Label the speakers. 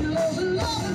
Speaker 1: Love, love.